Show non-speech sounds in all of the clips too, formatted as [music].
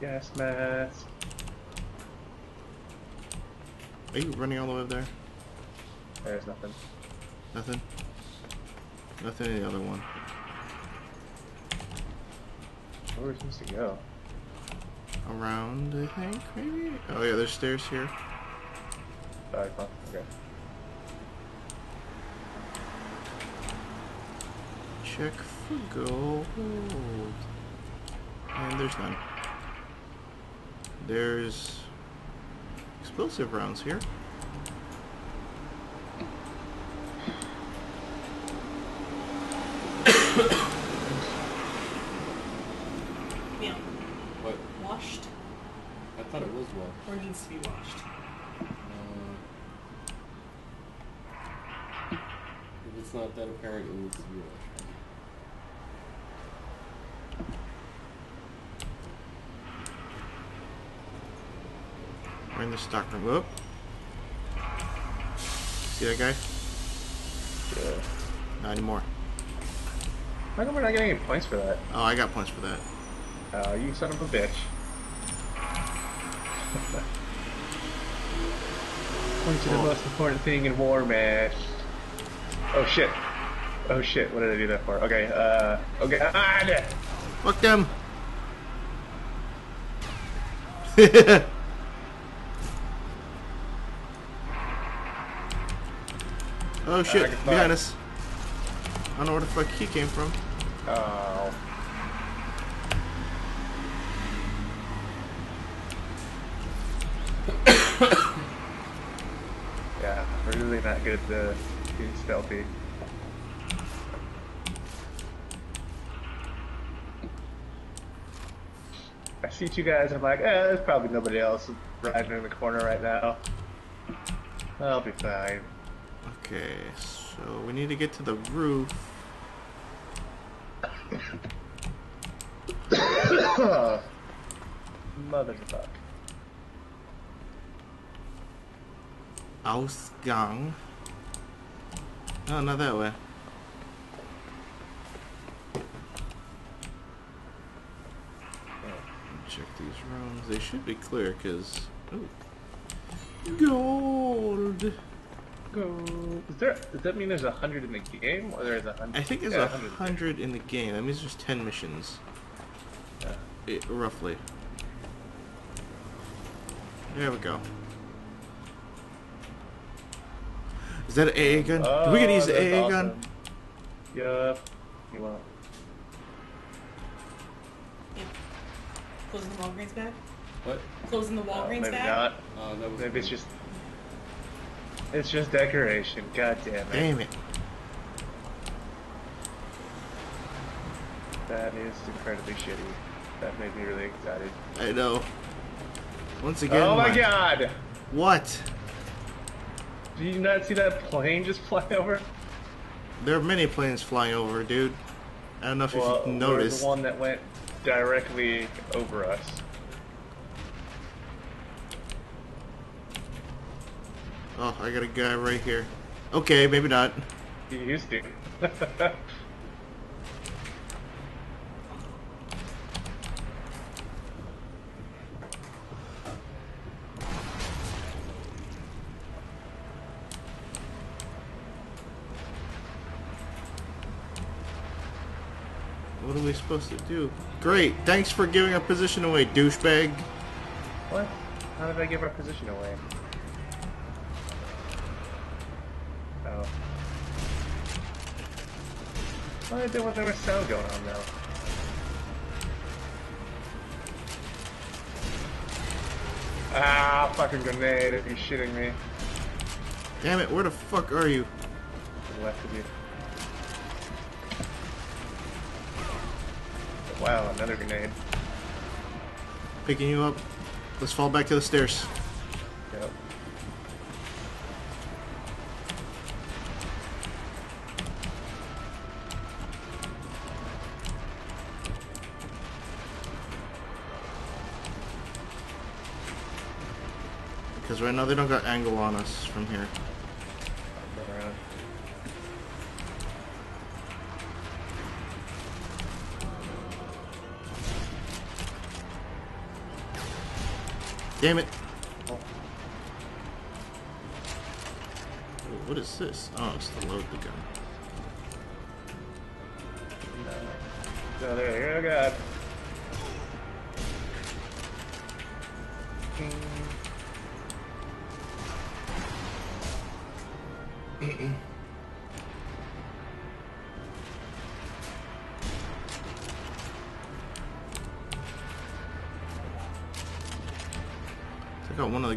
Gas mask. Are you running all the way up there? There's nothing. Nothing? Nothing in the other one. Where are we supposed to go? Around, I think, maybe? Oh yeah, there's stairs here. Oh, Alright, fine. Okay. Check for gold. And there's none. There's explosive rounds here. Yeah. What? Washed I thought it was washed. or needs to be washed. Uh, if it's not that apparent, it needs to be washed. The stock room. Whoop. See that guy? Yeah. Not anymore. How come we're not getting any points for that? Oh, I got points for that. Oh, you son of a bitch. [laughs] Point to the most important thing in war, man. Oh shit. Oh shit, what did I do that for? Okay, uh, oh god! Fuck them! [laughs] oh shit, behind us. I don't know where the fuck he came from. Oh. [coughs] yeah, we're really not good at the being stealthy. I see two guys, I'm like, eh, there's probably nobody else riding in the corner right now. I'll be fine. Okay, so we need to get to the roof. Motherfuck. Ausgang. No, not that way. Check these rooms. They should be clear, because... Oh, gold! Go. Is there? Does that mean there's a hundred in the game, or there's a hundred? I think there's a 100. hundred in the game. That means there's ten missions. Yeah. Eh, roughly. There we go. Is that an AA gun? Do we Oh, get to use the that's AA awesome. gun? Yup. You want? Yeah. Closing the Walgreens bag. What? Closing the Uh, Walgreens maybe bag. not. Uh, that was Maybe it's just. It's just decoration. God damn it. Damn it. That is incredibly shitty. That made me really excited. I know. Once again. oh my god! What? Did you not see that plane just [laughs] fly over? There are many planes flying over, dude. I don't know if well, you've there noticed. was one that went directly over us. Oh, I got a guy right here. Okay, maybe not. You used to. [laughs] What are we supposed to do? Great, thanks for giving a position away, douchebag. what? How did I give our position away? Oh. Why did there was there was sound going on though? Ah, fucking grenade! Are you shitting me? Damn it, where the fuck are you? To the left of you. Wow, another grenade. Picking you up. Let's fall back to the stairs. Because right now they don't got angle on us from here. Damn it. Oh. What is this? Oh, it's to load the gun. No, there, oh god. Take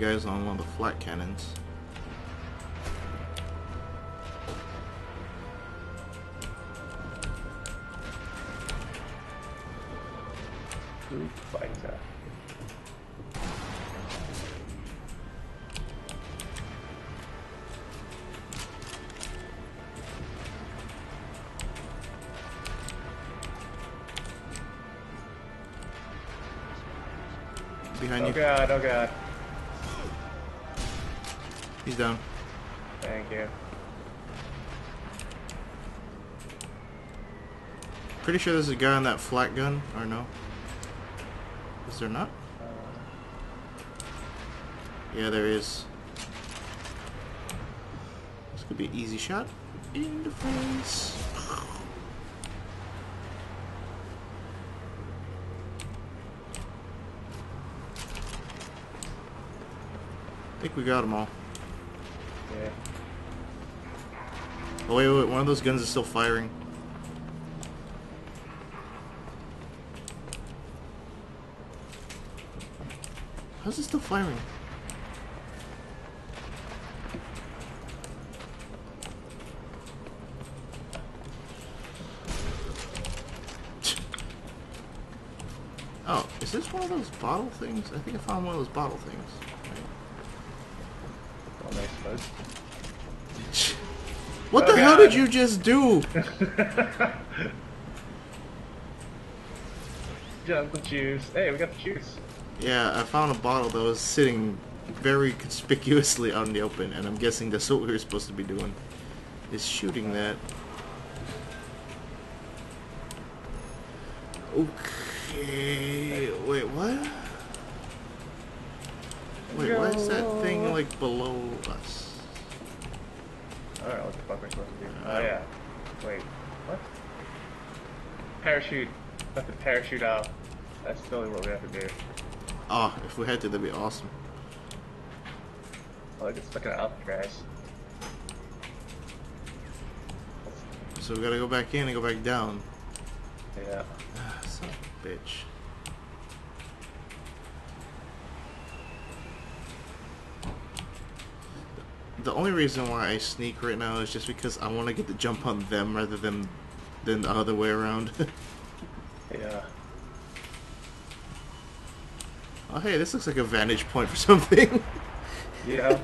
guys on one of the flat cannons. Street Fighter. Behind Oh you. god, oh god. He's down. Thank you. Pretty sure there's a guy on that flat gun, or no? Is there not? Yeah, there is. This could be an easy shot. In the face. I think we got them all. Yeah. Oh, wait, wait, one of those guns is still firing. How's it still firing? [laughs] Oh, is this one of those bottle things? I think I found one of those bottle things. What Oh, the hell did you just do? [laughs] Jump the juice. Hey, we got the juice. Yeah, I found a bottle that was sitting very conspicuously out in the open, and I'm guessing that's what we were supposed to be doing. Is shooting that. Okay. Wait, what? Wait, why is that thing like below us? Alright, what the fuck am I supposed to do? Uh, Oh, yeah. Wait, what? Parachute. Have to parachute out. That's totally what we have to do. Oh, if we had to, that'd be awesome. Oh, I just stuck it out, guys. So we gotta go back in and go back down. Yeah. Ah, son of a bitch. The only reason why I sneak right now is just because I want to get the jump on them rather than than the other way around. [laughs] Yeah. oh hey, this looks like a vantage point for [laughs] something. Yeah.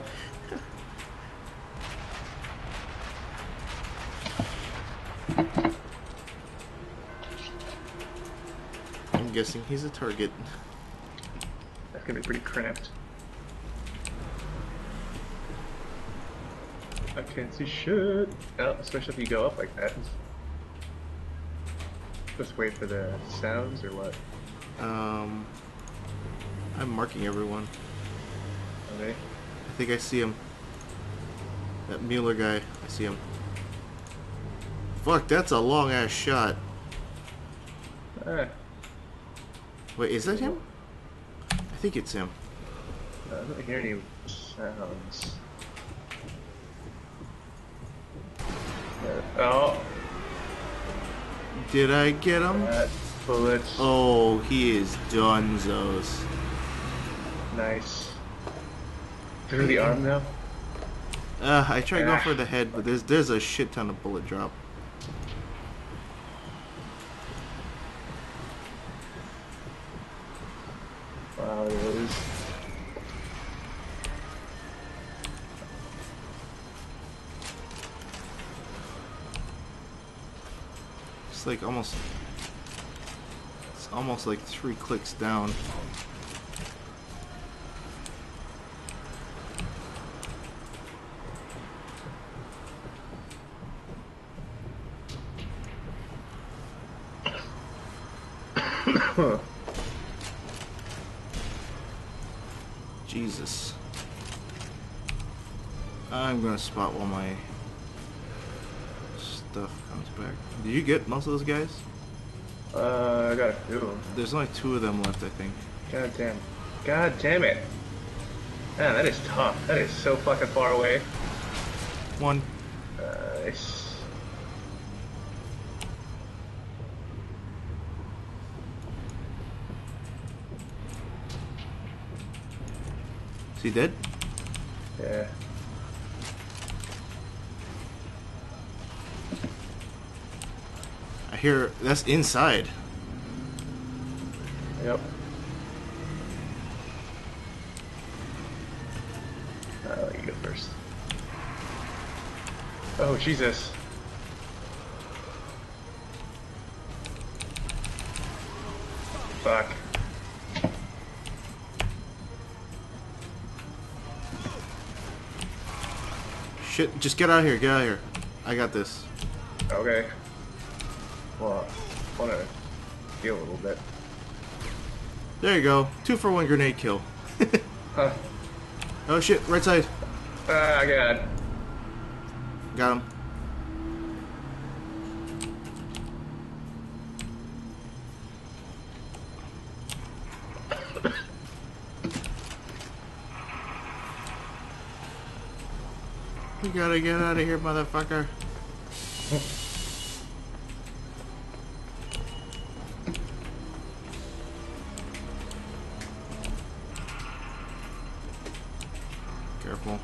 I'm guessing he's a target. That's gonna be pretty cramped. I can't see shit. Oh, especially if you go up like that. Just wait for the sounds or what? Um, I'm marking everyone. Okay. I think I see him. That Mueller guy. I see him. Fuck, that's a long ass shot. Ah, Wait, is that him? I think it's him. I don't hear any sounds. Oh, Did I get him? that. Oh, he is Dunzos. Nice. Through the arm now? Uh, I tried going Ah. for the head, but there's there's a shit ton of bullet drop. Wow, it is. It's like almost. It's almost like three clicks down. [coughs] Jesus. I'm gonna spot while my back. Did you get most of those guys? Uh, I got a few of them. There's only two of them left, I think. God damn. God damn it. Man, that is tough. That is so fucking far away. One. Nice. Is he dead? Yeah. I hear that's inside. Yep. I'll let you go first. Oh, Jesus. Fuck. Shit, just get out of here, get out of here. I got this. Okay. Well, I wanna heal a little bit. There you go. Two for one grenade kill. Huh. [laughs] oh shit, right side. Ah, God. Got him. [coughs] We gotta get out of here, motherfucker. [laughs] Careful.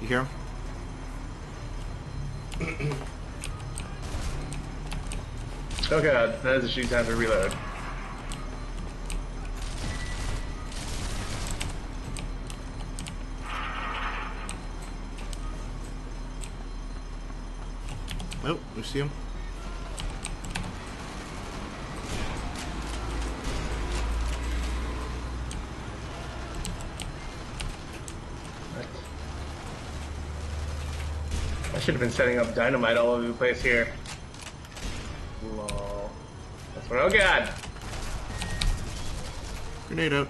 You hear him? Oh god, that is a shoot time to reload. Oh, we see him. Should have been setting up dynamite all over the place here. Lol. That's what. Oh god! Grenade out.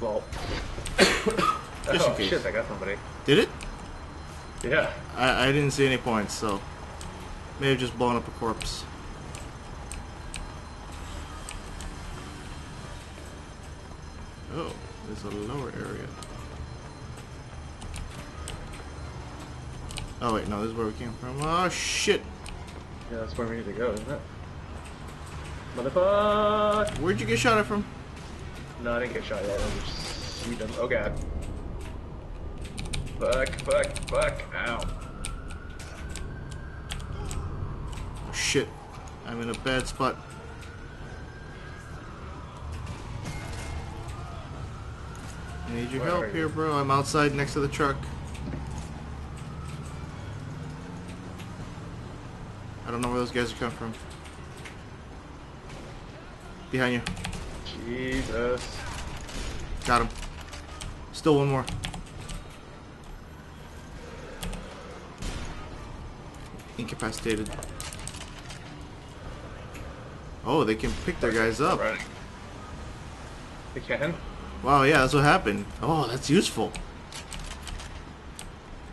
Lol. [coughs] Just oh shit, I got somebody. Did it? Yeah. I, I didn't see any points, so may have just blown up a corpse. Oh, there's a lower area. Oh wait, no, this is where we came from. Oh shit! Yeah, that's where we need to go, isn't it? Motherfuck! Where'd you get shot at from? No, I didn't get shot yet. I just shoot them. Oh god. Fuck, fuck, fuck. Ow. Oh, shit, I'm in a bad spot. I need your Where help here, bro. I'm outside next to the truck. I don't know where those guys are coming from. Behind you. Jesus. Got him. Still one more. Incapacitated. Oh, they can pick their guys up. Right. They can? Wow, yeah, that's what happened. Oh, that's useful.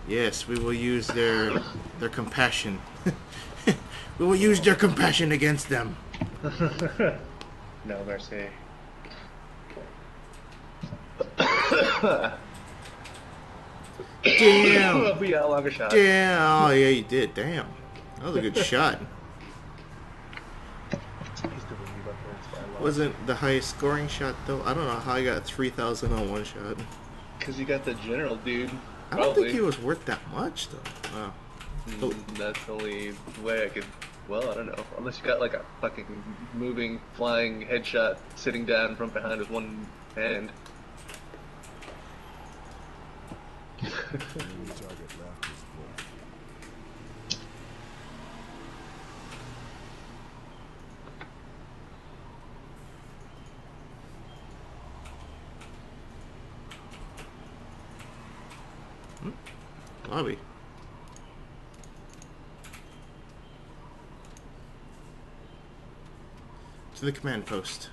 Yes, we will use their their compassion. [laughs] we will use their compassion against them. [laughs] no mercy. [coughs] Damn. [laughs] we got a longer shot. Damn. Oh, yeah, you did. Damn. That was a good shot. He's doing me about this, I love Wasn't the highest scoring shot though? I don't know how I got 3,000 on one shot. Because you got the general, dude. I don't think he was worth that much though. Wow. That's the only way I could. Well, I don't know. Unless you got like a fucking moving, flying headshot sitting down from behind with one hand. Lobby. To the command post.